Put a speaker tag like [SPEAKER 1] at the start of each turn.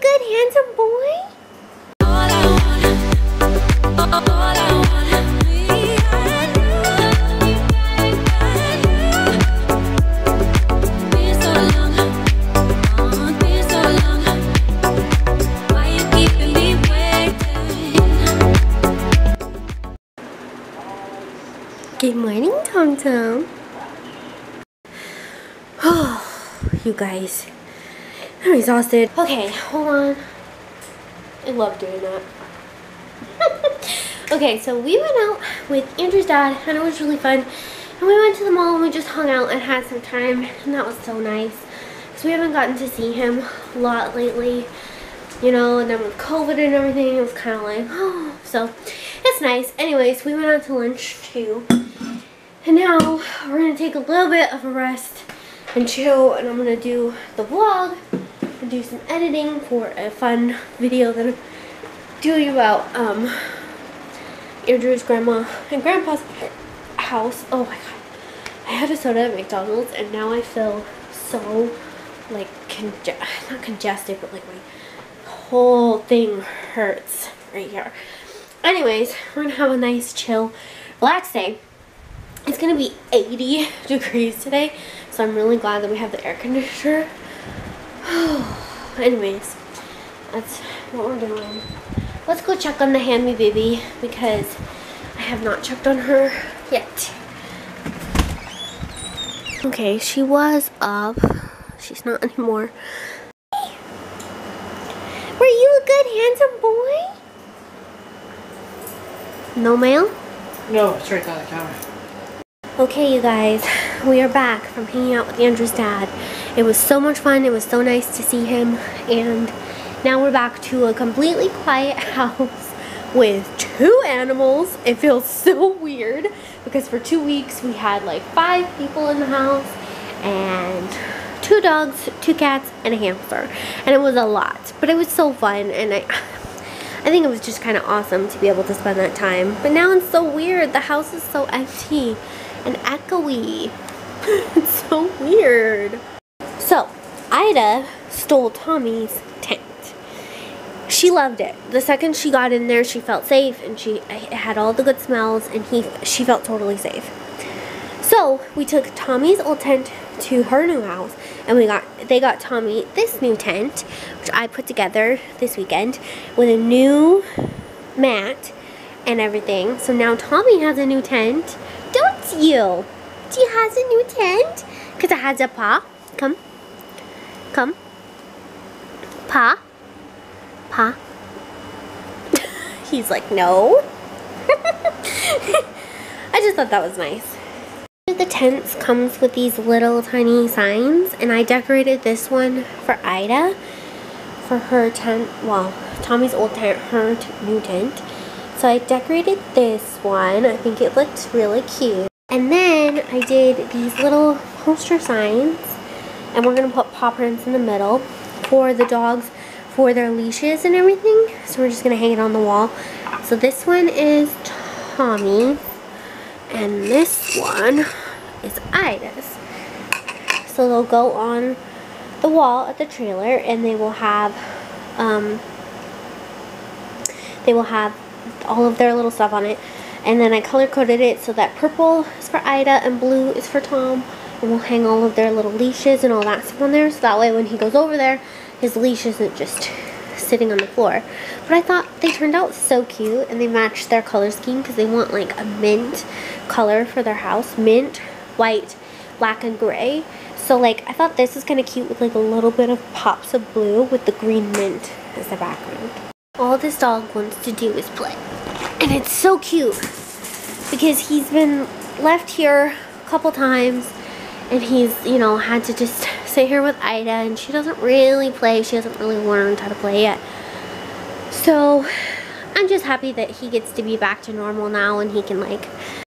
[SPEAKER 1] good handsome boy? Good morning, Tom Tom. Oh, you guys. I'm exhausted. Okay, hold on. I love doing that. okay, so we went out with Andrew's dad and it was really fun. And we went to the mall and we just hung out and had some time and that was so nice. Because we haven't gotten to see him a lot lately. You know, and then with COVID and everything, it was kind of like, oh. So, it's nice. Anyways, we went out to lunch too. And now, we're going to take a little bit of a rest and chill. And I'm going to do the vlog do some editing for a fun video that I'm doing about um, Andrew's grandma and grandpa's house. Oh my god. I had a soda at McDonald's and now I feel so like conge not congested but like my whole thing hurts right here. Anyways, we're gonna have a nice chill relax day. It's gonna be 80 degrees today so I'm really glad that we have the air conditioner. Anyways, that's what we're doing. Let's go check on the Hammy baby because I have not checked on her yet. Okay, she was up. She's not anymore. Were you a good handsome boy? No mail?
[SPEAKER 2] No, straight out of the counter.
[SPEAKER 1] Okay, you guys, we are back from hanging out with Andrew's dad. It was so much fun. It was so nice to see him. And now we're back to a completely quiet house with two animals. It feels so weird because for two weeks we had like five people in the house and two dogs, two cats, and a hamster. And it was a lot, but it was so fun. And I, I think it was just kind of awesome to be able to spend that time. But now it's so weird. The house is so empty and echoey. it's so weird. Ida stole Tommy's tent. She loved it. The second she got in there, she felt safe and she had all the good smells and he she felt totally safe. So, we took Tommy's old tent to her new house and we got they got Tommy this new tent which I put together this weekend with a new mat and everything. So now Tommy has a new tent don't you? She has a new tent. Because it has a paw. Come. Come. Pa. Pa. He's like, no. I just thought that was nice. The tents comes with these little tiny signs. And I decorated this one for Ida. For her tent. Well, Tommy's old tent. Her new tent. So I decorated this one. I think it looked really cute. And then I did these little poster signs. And we're going to put paw prints in the middle for the dogs for their leashes and everything. So we're just going to hang it on the wall. So this one is Tommy. And this one is Ida's. So they'll go on the wall at the trailer and they will have um, they will have all of their little stuff on it. And then I color coded it so that purple is for Ida and blue is for Tom. And we'll hang all of their little leashes and all that stuff on there. So that way when he goes over there, his leash isn't just sitting on the floor. But I thought they turned out so cute and they matched their color scheme because they want like a mint color for their house. Mint, white, black, and gray. So like I thought this was kind of cute with like a little bit of pops of blue with the green mint as the background. All this dog wants to do is play. And it's so cute because he's been left here a couple times and he's, you know, had to just stay here with Ida and she doesn't really play. She hasn't really learned how to play yet. So I'm just happy that he gets to be back to normal now and he can like